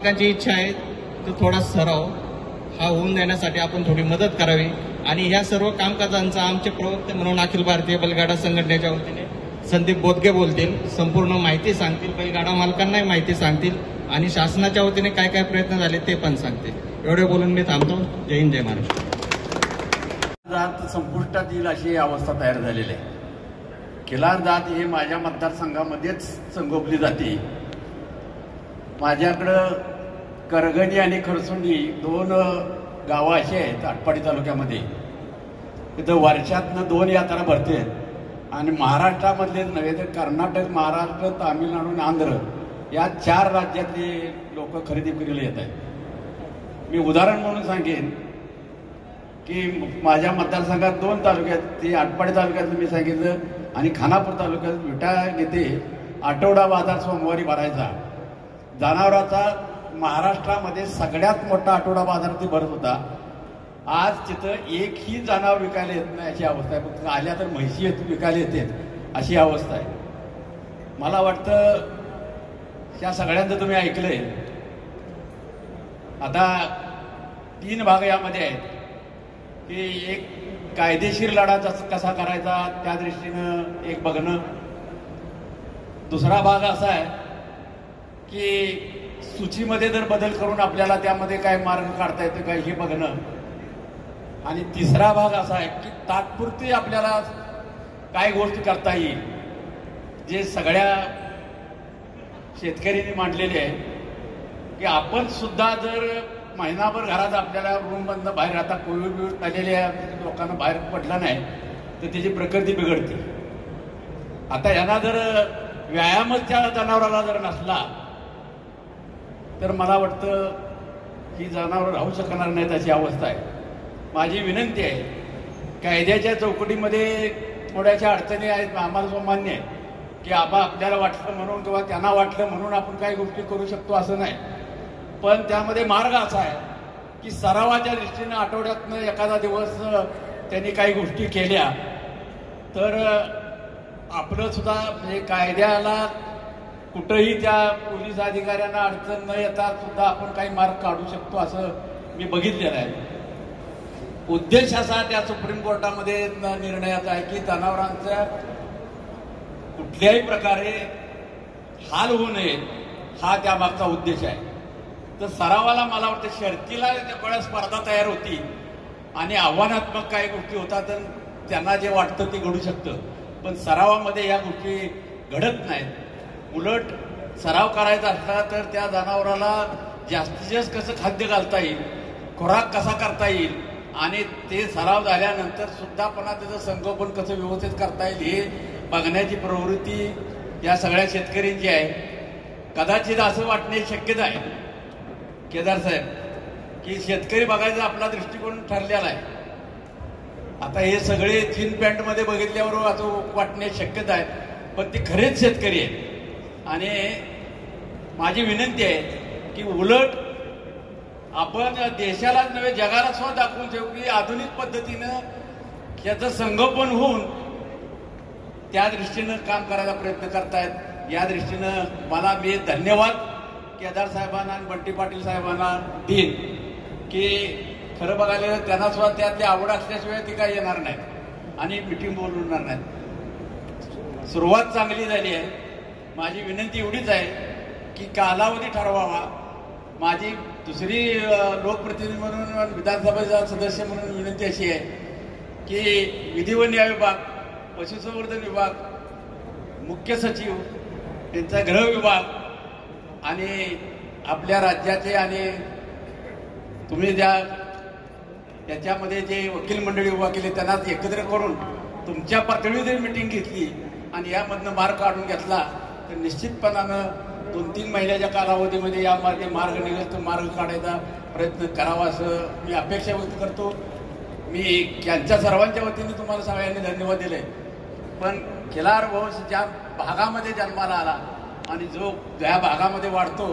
लोकांची इच्छा आहे तो थोडा सराव हा होऊन देण्यासाठी आपण थोडी मदत करावी. आणि ह्या सर्व कामकाजांचा आमचे प्रवक्ते म्हणून अखिल भारतीय बलगाडा संघटनेच्या वतीने संदीप बोदगे बोलतील. संपूर्ण माहिती सांगतील बैलगाडा मालकांनाही माहिती सांगतील आणि शासनाच्या वतीने काय काय प्रयत्न झाले ते पण सांगतील. एवढे बोलून मी थांबतो. जय हिंद जय महाराष्ट्र. जात संपुष्टात येईल अशी अवस्था तयार झालेली आहे. किलार जात हे माझ्या मतदारसंघामध्येच संगोपली जाते. माझ्याकडं करगणी आणि खरसुंडी दोन गावं अशी आहेत आटपाडी तालुक्यामध्ये. तिथं वर्षातनं दोन यात्रा भरते. आणि महाराष्ट्रामधलेच नव्हे तर कर्नाटक महाराष्ट्र तामिळनाडू आणि आंध्र या चार राज्यातले लोक खरेदी करायला येत आहेत. मी उदाहरण म्हणून सांगेन की माझ्या मतदारसंघात दोन तालुक्यात ते आटपाडी तालुक्यातलं मी सांगितलं आणि खानापूर तालुक्यात विटा येथे आठवडा बाजार सोमवारी भरायचा. जनावराचा महाराष्ट्रामध्ये सगळ्यात मोठा आठवडा बाजार ती भरत होता. आज तिथं एकही जनावर विकायला येत नाही अशी अवस्था आहे. फक्त आल्या तर म्हैशी येत विकायला येते अशी अवस्था आहे. मला वाटतं या सगळ्यांचं तुम्ही ऐकलंय. आता तीन भाग यामध्ये आहेत. की एक कायदेशीर लढा कसा करायचा त्या दृष्टीनं एक बघणं. दुसरा भाग असा आहे की सूचीमध्ये जर बदल करून आपल्याला त्यामध्ये काय मार्ग काढता येतो काय हे बघणं. आणि तिसरा भाग असा आहे की तात्पुरती आपल्याला काय गोष्टी करता येईल जे सगळ्या शेतकऱ्यांनी मांडलेले आहे की आपण सुद्धा जर महिनाभर घरात आपल्याला रूम बंद बाहेर आता कोविड बिविड आलेल्या लोकांना बाहेर पडलं नाही तर त्याची प्रकृती बिघडते. आता यांना जर व्यायामच त्या जनावराला जर नसला तर मला वाटतं ही जनावर राहू शकणार नाहीत अशी अवस्था आहे. माझी विनंती आहे कायद्याच्या चौकटीमध्ये थोड्याशा अडचणी आहेत आम्हाला मान्य आहे की आबा आपल्याला वाटलं म्हणून किंवा त्यांना वाटलं म्हणून आपण काही गोष्टी करू शकतो असं नाही. पण त्यामध्ये मार्ग असा आहे की सरावाच्या दृष्टीनं आठवड्यातनं एखादा दिवस त्यांनी काही गोष्टी केल्या तर आपलं सुद्धा म्हणजे कायद्याला कुठंही त्या पोलीस अधिकाऱ्यांना अडचण न येता सुद्धा आपण काही मार्ग काढू शकतो असं मी बघितलेलं आहे. उद्देश असा त्या सुप्रीम कोर्टामध्ये निर्णयाचा आहे की जनावरांचा कुठल्याही प्रकारे हाल होऊ नये हा त्यामागचा उद्देश आहे. तर सरावाला मला वाटतं शर्तीला वेळा स्पर्धा तयार होती आणि आव्हानात्मक काही गोष्टी होतात तर त्यांना जे वाटतं ते घडू शकतं. पण सरावामध्ये या गोष्टी घडत नाहीत. उलट सराव करायचा असला तर त्या जनावराला जास्तीत जास्त कसं खाद्य घालता येईल खुराक कसा करता येईल आणि ते सराव झाल्यानंतर सुद्धा पुन्हा त्याचं संगोपन कसं व्यवस्थित करता येईल हे बघण्याची प्रवृत्ती या सगळ्या शेतकऱ्यांची आहे. कदाचित असं वाटण्याची शक्यता आहे. केदार साहेब की शेतकरी बघायचा आपला दृष्टिकोन ठरलेला आहे. आता हे सगळे जीन पॅन्टमध्ये बघितल्यावर असं वाटण्याची शक्यता आहे पण ते खरेच शेतकरी आहेत आणि माझी विनंती आहे की उलट आपण देशालाच नव्हे जगाला सुद्धा दाखवून ठेवू की आधुनिक पद्धतीनं याचं संगोपन होऊन त्या दृष्टीनं काम करायचा प्रयत्न करतायत. या दृष्टीनं मला मी धन्यवाद केदार साहेबांना आणि बंटी पाटील साहेबांना देईन की खरं बघायला त्यांना सुद्धा त्यातली आवड असल्याशिवाय ती काय येणार नाहीत आणि मिटिंग बोलवणार नाहीत. सुरुवात चांगली झाली आहे. माझी विनंती एवढीच आहे की कालावधी ठरवावा. माझी दुसरी लोकप्रतिनिधी म्हणून विधानसभेचा सदस्य म्हणून विनंती अशी आहे की विधी व न्याय विभाग पशुसंवर्धन विभाग मुख्य सचिव त्यांचा गृह विभाग आणि आपल्या राज्याचे आणि तुम्ही ज्या त्याच्यामध्ये जे वकील मंडळी उभा केली त्यांना एकत्र करून तुमच्या पातळीवर मिटिंग घेतली आणि यामधनं मार्ग काढून घेतला तर निश्चितपणानं दोन तीन महिन्याच्या कालावधीमध्ये या मार्गे मार्ग निघेल तो मार्ग काढायचा प्रयत्न करावा असं मी अपेक्षा व्यक्त करतो. मी यांच्या सर्वांच्या वतीने तुम्हाला सगळ्यांनी धन्यवाद दिले पण खिलार वंश ज्या भागामध्ये जन्माला आला आणि जो ज्या भागामध्ये वाढतो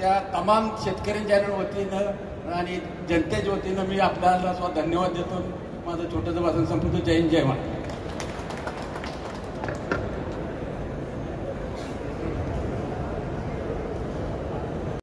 त्या तमाम शेतकऱ्यांच्या वतीनं आणि जनतेच्या वतीनं मी आपल्याला धन्यवाद देतो. माझं छोटंसं भाषण संपवतो. जय हिंद जय महाराज